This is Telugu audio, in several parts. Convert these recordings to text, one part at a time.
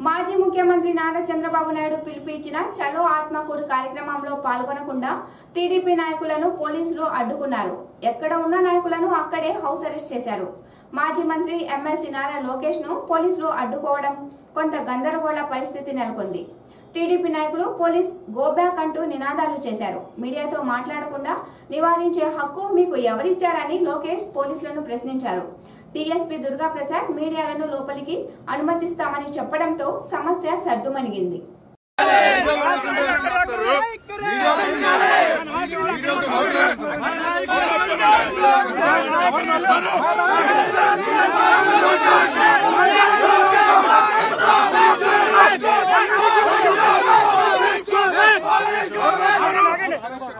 మాజీ ముఖ్యమంత్రి నారా చంద్రబాబు నాయుడు పిలిపించిన చలో ఆత్మకూరు కార్యక్రమంలో పాల్గొనకుండా టీడీపీ నాయకులను పోలీసులు అడ్డుకున్నారు. ఎక్కడ ఉన్న నాయకులను అక్కడే హౌస్ అరెస్ట్ చేశారు. మాజీ మంత్రి ఎమ్మెల్సీ నారా లోకేష్ను పోలీసులు అడ్డుకోవడం కొంత గందరగోళ పరిస్థితి నెలకొంది. టీడీపీ నాయకులు పోలీస్ గోబ్యాక్ అంటూ నినాదాలు చేశారు. మీడియాతో మాట్లాడకుండా నివారించే హక్కు మీకు ఎవరిచ్చారని లోకేష్ పోలీసులను ప్రశ్నించారు. డీఎస్పీ దుర్గా ప్రసాద్ మీడియాలను లోపలికి అనుమతిస్తామని చెప్పడంతో సమస్య సర్దుమణిగింది.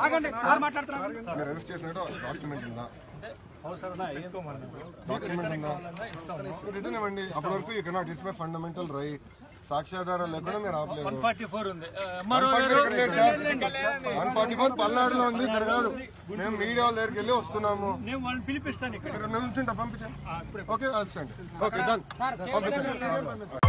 మీరు అరెస్ట్ చేసినట్టు డాక్యుమెంట్ ఉందా? రిటర్న్ ఇవ్వండి అప్పటి వరకు you cannot it's my fundamental right సాక్ష్యాధారాలు లేకుండా మీరు ఆపలేరు. ఫార్టీ ఫోర్ ఉంది. వన్ ఫార్టీ ఫోర్ పల్నాడులో ఉంది ఇక్కడ కాదు. మేము మీడియా వాళ్ళ దగ్గరికి వెళ్ళి వస్తున్నాము. నేను వాళ్ళని పిలిపిస్తాను ఇక్కడ. నుంచుంటా పంపించండి. ఓకే వచ్చండి ఓకే డన్ పంపించండి.